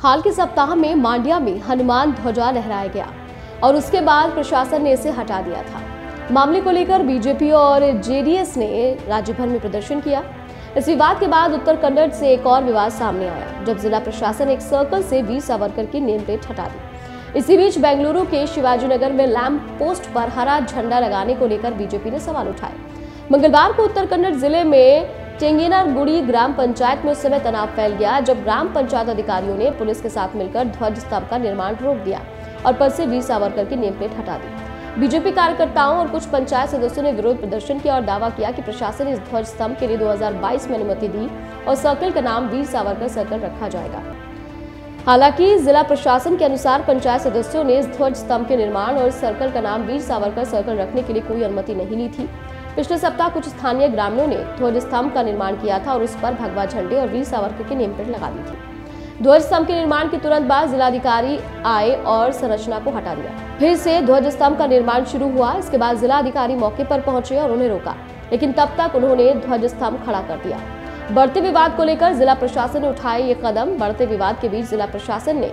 हाल के सप्ताह में मांडिया में हनुमान ध्वजा लहराया गया और उसके बाद प्रशासन ने इसे हटा दिया था। मामले को लेकर बीजेपी और जेडीएस ने राज्य भर में प्रदर्शन किया। इस विवाद के बाद उत्तर कन्नड़ से एक और विवाद सामने आया, जब जिला प्रशासन एक सर्कल से वीर सावरकर की नेम प्लेट हटा दी। इसी बीच बेंगलुरु के शिवाजी नगर में लैंप पोस्ट पर हरा झंडा लगाने को लेकर बीजेपी ने सवाल उठाए। मंगलवार को उत्तर कन्नड़ ज़िले में टेंगेनारगुड़ी ग्राम पंचायत में उस समय तनाव फैल गया जब ग्राम पंचायत अधिकारियों ने पुलिस के साथ मिलकर ध्वज स्तंभ का निर्माण रोक दिया और पद से वीर सावरकर की नेम प्लेट हटा दी। बीजेपी कार्यकर्ताओं और कुछ पंचायत सदस्यों ने विरोध प्रदर्शन किया और दावा किया कि प्रशासन इस ध्वज स्तंभ के लिए 2022 में अनुमति दी और सर्कल का नाम वीर सावरकर सर्कल रखा जाएगा। हालाँकि जिला प्रशासन के अनुसार पंचायत सदस्यों ने इस ध्वज स्तंभ के निर्माण और सर्कल का नाम वीर सावरकर सर्कल रखने के लिए कोई अनुमति नहीं ली थी। पिछले सप्ताह कुछ स्थानीय ग्रामीणों ने ध्वज स्तंभ का निर्माण किया था और उस पर भगवा झंडे और वीर सावरकर की नेम प्लेट लगा दी थी। ध्वज स्तंभ के निर्माण के तुरंत बाद जिलाधिकारी आए और संरचना को हटा दिया। फिर से ध्वज स्तंभ का निर्माण शुरू हुआ, इसके बाद जिलाधिकारी मौके पर पहुँचे और उन्हें रोका। लेकिन तब तक उन्होंने ध्वज स्तंभ खड़ा कर दिया। बढ़ते विवाद को लेकर जिला प्रशासन ने उठाए ये कदम। बढ़ते विवाद के बीच जिला प्रशासन ने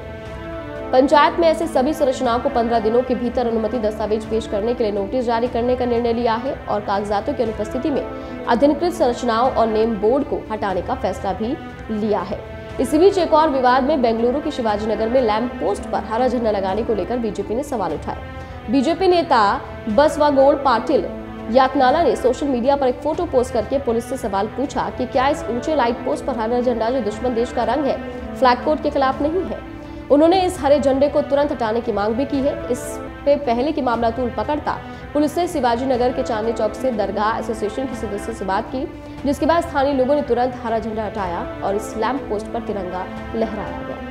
पंचायत में ऐसे सभी संरचनाओं को पंद्रह दिनों के भीतर अनुमति दस्तावेज़ पेश करने के लिए नोटिस जारी करने का निर्णय लिया है और कागजातों की अनुपस्थिति में अधिकृत संरचनाओं और नेम बोर्ड को हटाने का फैसला भी लिया है। इसी बीच एक और विवाद में बेंगलुरु के शिवाजी नगर में लैंप पोस्ट पर हरा झंडा लगाने को लेकर बीजेपी ने सवाल उठाए। बीजेपी नेता बसवागोड़ पाटिल यातनाला ने सोशल मीडिया पर एक फ़ोटो पोस्ट करके पुलिस से सवाल पूछा कि क्या इस ऊँचे लाइट पोस्ट पर हरा झंडा जो दुश्मन देश का रंग है, फ्लैग कोड के खिलाफ नहीं है? उन्होंने इस हरे झंडे को तुरंत हटाने की मांग भी की है। इस पे पहले की मामला तूल पकड़ता। पुलिस ने शिवाजी नगर के चांदी चौक से दरगाह एसोसिएशन के सदस्य से बात की, जिसके बाद स्थानीय लोगों ने तुरंत हरा झंडा हटाया और इस लैंप पोस्ट पर तिरंगा लहराया गया।